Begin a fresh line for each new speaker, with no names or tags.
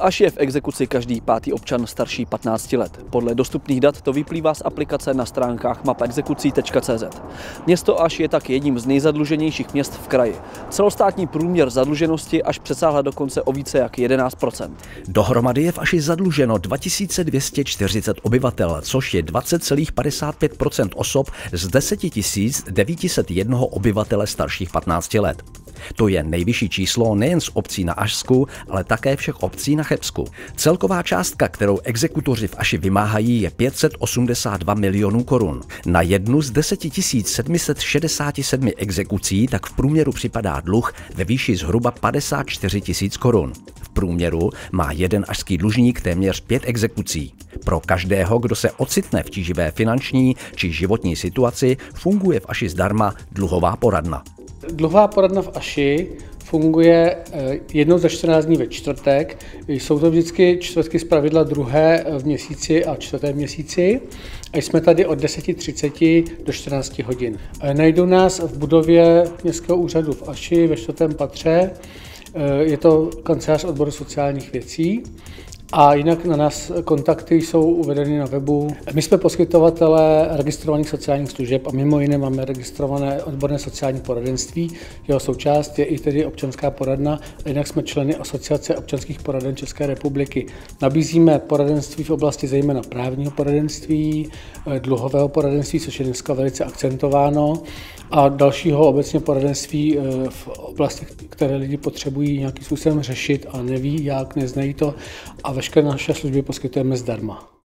Aši je v exekuci každý pátý občan starší 15 let. Podle dostupných dat to vyplývá z aplikace na stránkách mapexekucí.cz. Město Aš je tak jedním z nejzadluženějších měst v kraji. Celostátní průměr zadluženosti až přesáhla dokonce o více jak 11%
Dohromady je v Aši zadluženo 2240 obyvatel, což je 20,55% osob z 10 901 obyvatele starších 15 let. To je nejvyšší číslo nejen z obcí na Ašsku, ale také všech obcí na Chebsku. Celková částka, kterou exekutoři v Aši vymáhají, je 582 milionů korun. Na jednu z 10 767 exekucí tak v průměru připadá dluh ve výši zhruba 54 tisíc korun. V průměru má jeden ašský dlužník téměř pět exekucí. Pro každého, kdo se ocitne v tíživé finanční či životní situaci, funguje v Aši zdarma dluhová poradna.
Dluhová poradna v Aši funguje eh, jednou za 14 dní ve čtvrtek. Jsou to vždycky čtvrtky z pravidla druhé v měsíci a čtvrté měsíci. A jsme tady od 10.30 do 14 hodin. Eh, najdou nás v budově Městského úřadu v Aši ve čtvrtém patře. Eh, je to kancelář odboru sociálních věcí. A jinak na nás kontakty jsou uvedeny na webu. My jsme poskytovatelé registrovaných sociálních služeb a mimo jiné máme registrované odborné sociální poradenství. Jeho součást je i tedy občanská poradna a jinak jsme členy Asociace občanských poraden České republiky. Nabízíme poradenství v oblasti zejména právního poradenství, dluhového poradenství, což je dneska velice akcentováno, a dalšího obecně poradenství eh, v oblastech, které lidi potřebují nějakým způsobem řešit a neví jak, neznají to a veškeré naše služby poskytujeme zdarma.